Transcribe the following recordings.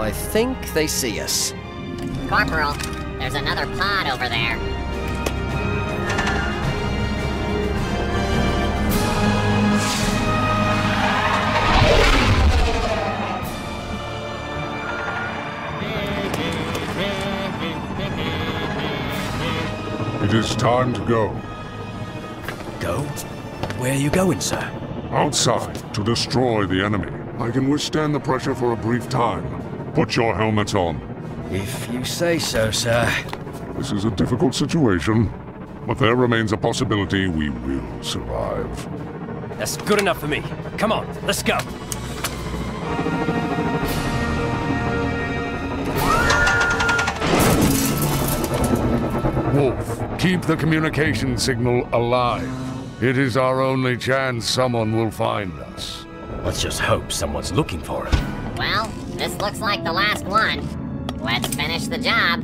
I think they see us. Corporal, there's another pod over there. It is time to go. Go? Where are you going, sir? Outside, to destroy the enemy. I can withstand the pressure for a brief time. Put your helmets on. If you say so, sir. This is a difficult situation, but there remains a possibility we will survive. That's good enough for me. Come on, let's go. Wolffe, keep the communication signal alive. It is our only chance someone will find us. Let's just hope someone's looking for him. Well, this looks like the last one. Let's finish the job.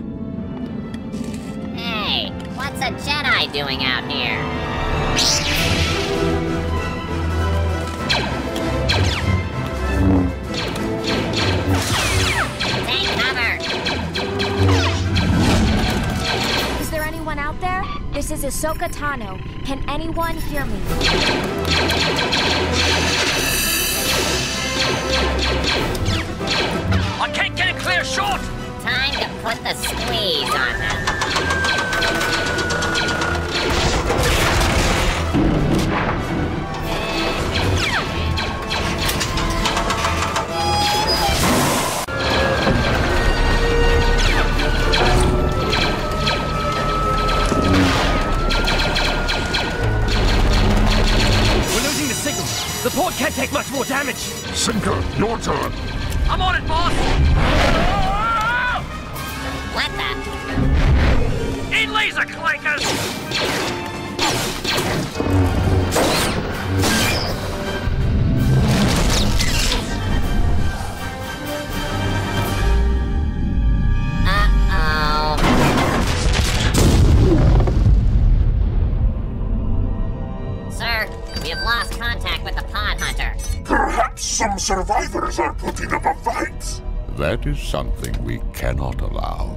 Hey, what's a Jedi doing out here? Take cover! Is there anyone out there? This is Ahsoka Tano. Can anyone hear me? Can't get a clear shot! Time to put the squeeze on them. We're losing the signal. The port can't take much more damage. Sinker, your turn. I'm on it, boss! The? In laser clankers! Uh-oh. Sir, we have lost contact with the pod hunter. Perhaps some survivors are putting up a fight. That is something we cannot allow.